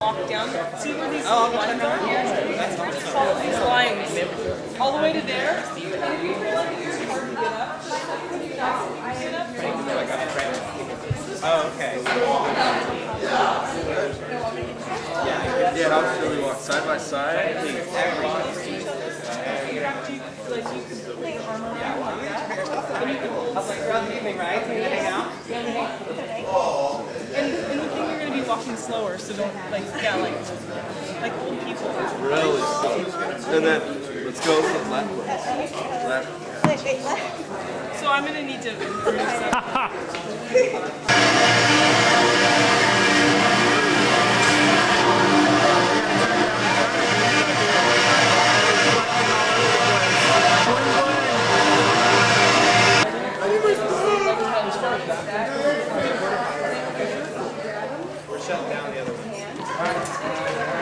walk down. See where these lines are? Just follow these lines all the way to there. See, get up. Oh, okay. Yeah, how should we walk side by side? Can lay arm around like throughout the evening, right? Hang out? And, and the thing, you're gonna be walking slower, so don't, like, yeah, like, like old people. Really slow. And then let's go from left. Left. So I'm gonna need to shutting down the other one.